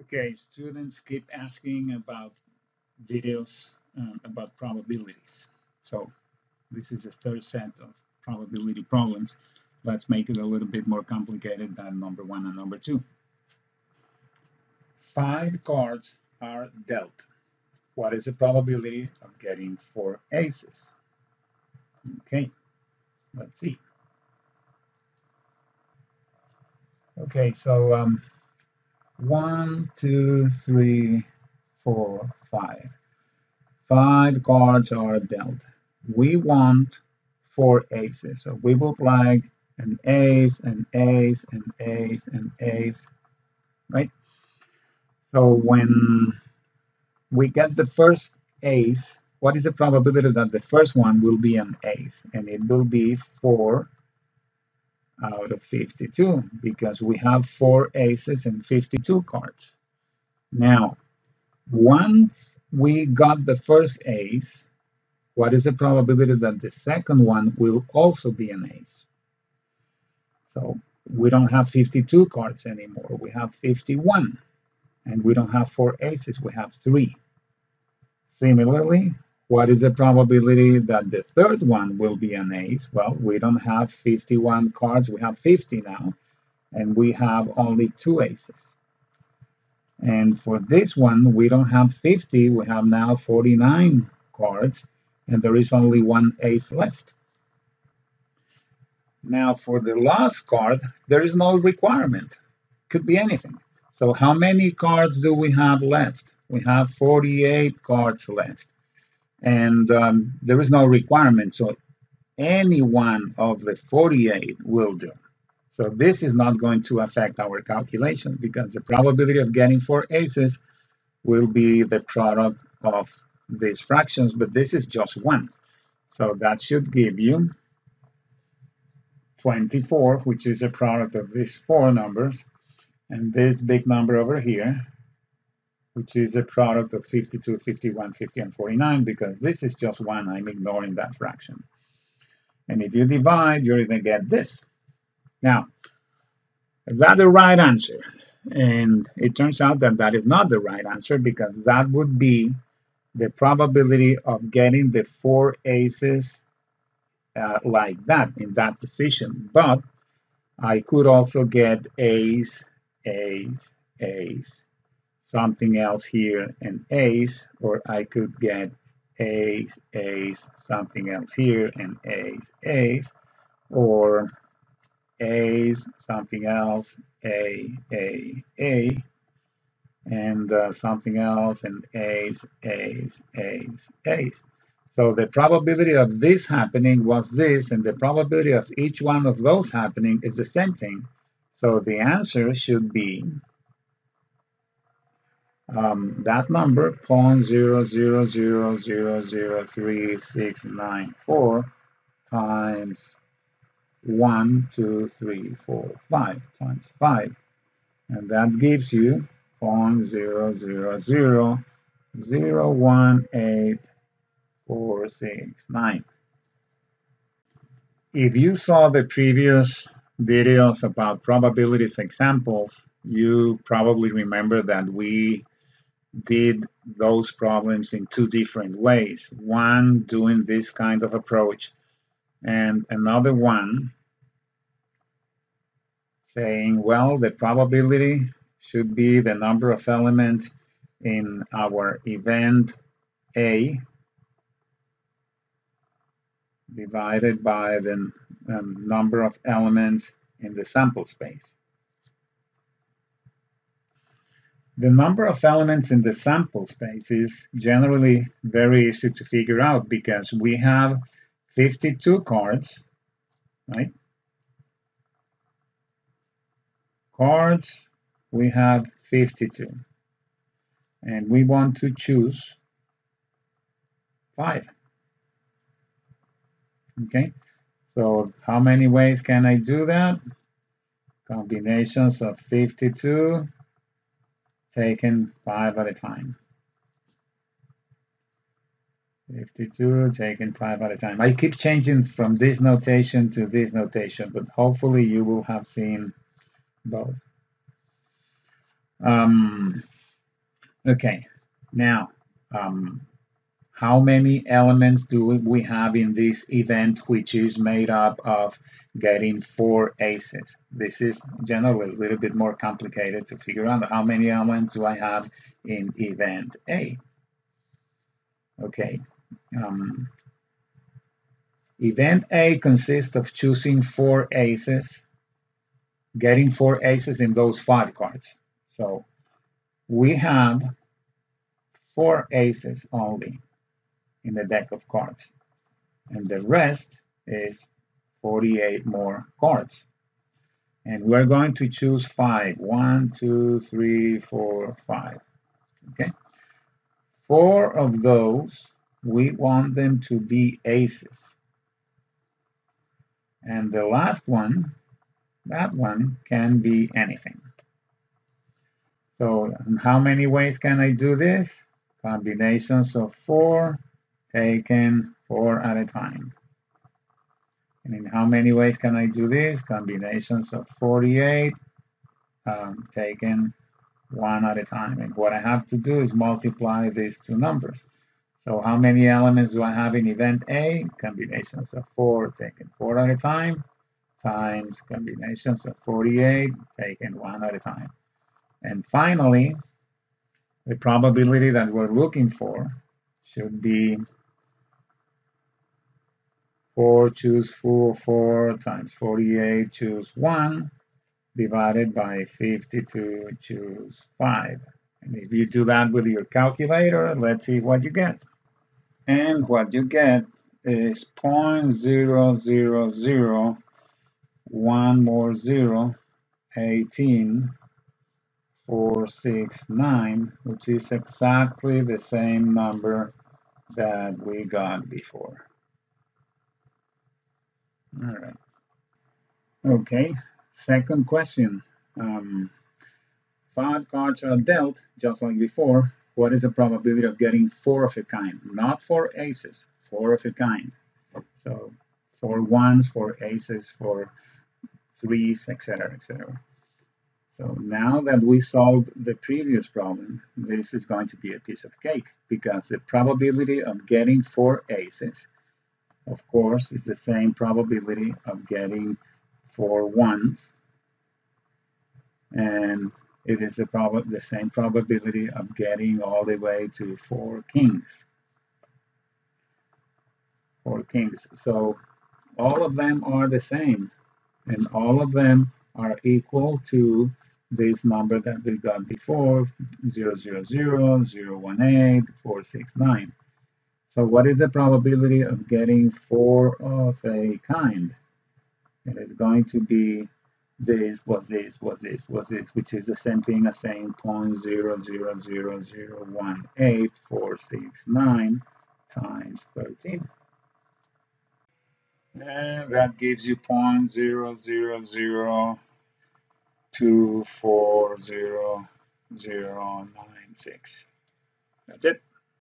Okay, students keep asking about videos um, about probabilities. So this is a third set of probability problems. Let's make it a little bit more complicated than number one and number two. Five cards are dealt. What is the probability of getting four aces? Okay, let's see. Okay, so um, one, two, three, four, five. Five cards are dealt. We want four aces. So we will play an ace, an ace, an ace, an ace, right? So when we get the first ace, what is the probability that the first one will be an ace? And it will be 4 out of 52 because we have four aces and 52 cards. Now, once we got the first ace, what is the probability that the second one will also be an ace? So we don't have 52 cards anymore, we have 51. And we don't have four aces, we have three. Similarly, what is the probability that the third one will be an ace? Well, we don't have 51 cards, we have 50 now, and we have only two aces. And for this one, we don't have 50, we have now 49 cards, and there is only one ace left. Now, for the last card, there is no requirement. Could be anything. So how many cards do we have left? We have 48 cards left and um, there is no requirement. So any one of the 48 will do. So this is not going to affect our calculation because the probability of getting four aces will be the product of these fractions, but this is just one. So that should give you 24, which is a product of these four numbers, and this big number over here, which is a product of 52, 51, 50, and 49, because this is just one, I'm ignoring that fraction. And if you divide, you're going to get this. Now, is that the right answer? And it turns out that that is not the right answer because that would be the probability of getting the four aces uh, like that, in that position. But I could also get ace, ace, ace, something else here and ace, or I could get ace, ace, something else here and ace, ace, or ace, something else, a, a, a, and uh, something else, and ace, ace, ace, ace. So the probability of this happening was this, and the probability of each one of those happening is the same thing. So the answer should be um, that number 0.000003694 times 1, 2, 3, 4, 5 times 5. And that gives you 0.000018469. If you saw the previous videos about probabilities examples, you probably remember that we did those problems in two different ways. One doing this kind of approach and another one saying, well, the probability should be the number of elements in our event A divided by the um, number of elements in the sample space. The number of elements in the sample space is generally very easy to figure out because we have 52 cards, right? Cards, we have 52. And we want to choose 5. Okay, so how many ways can I do that? Combinations of 52 taken five at a time. 52 taken five at a time. I keep changing from this notation to this notation, but hopefully you will have seen both. Um, okay, now, um, how many elements do we have in this event which is made up of getting four aces? This is generally a little bit more complicated to figure out how many elements do I have in event A. Okay, um, event A consists of choosing four aces, getting four aces in those five cards. So we have four aces only in the deck of cards. And the rest is 48 more cards. And we're going to choose five. One, two, three, four, five. Okay. Four of those, we want them to be aces. And the last one, that one can be anything. So how many ways can I do this? Combinations of four taken four at a time. And in how many ways can I do this? Combinations of 48 um, taken one at a time. And what I have to do is multiply these two numbers. So how many elements do I have in event A? Combinations of 4 taken 4 at a time times combinations of 48 taken 1 at a time. And finally, the probability that we're looking for should be 4 choose 4, 4 times 48 choose 1 divided by 52 choose 5. And if you do that with your calculator, let's see what you get. And what you get is 0.000 one more 0 18 469 which is exactly the same number that we got before. All right. Okay, second question. Um, five cards are dealt, just like before. What is the probability of getting four of a kind? Not four aces, four of a kind. So four ones, four aces, four threes, etc., etc. So now that we solved the previous problem, this is going to be a piece of cake because the probability of getting four aces of course, is the same probability of getting four ones. And it is the same probability of getting all the way to four kings. Four kings. So all of them are the same. And all of them are equal to this number that we got before, 000, 018, 469. So what is the probability of getting four of a kind? It is going to be this, was this, was this, was this, which is the same thing as saying 0.000018,469 times 13. And that gives you 0.00024096. That's it.